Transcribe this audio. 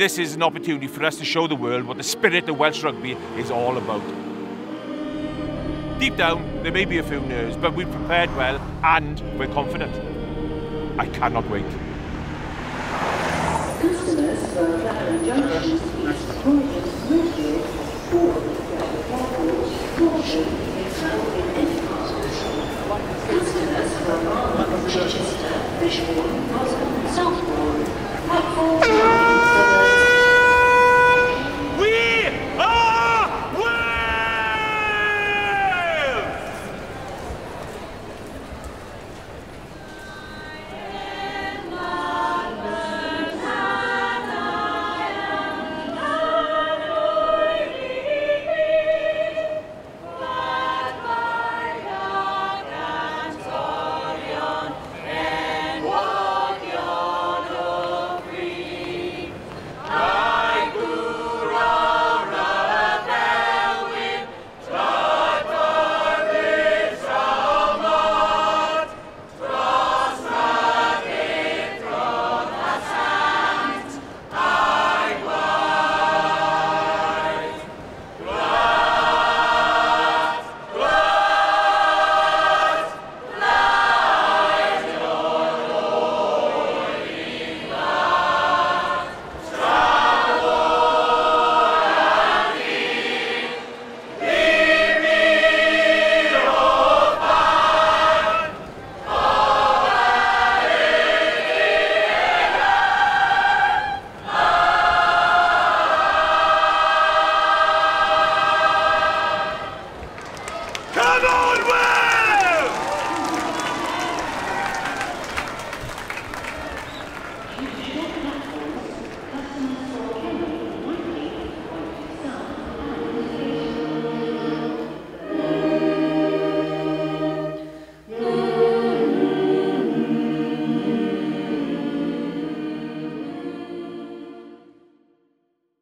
this is an opportunity for us to show the world what the spirit of Welsh rugby is all about. Deep down, there may be a few nerves, but we've prepared well and we're confident. I cannot wait. Customers Junction, Fishbourne, Southbourne, on, Wales!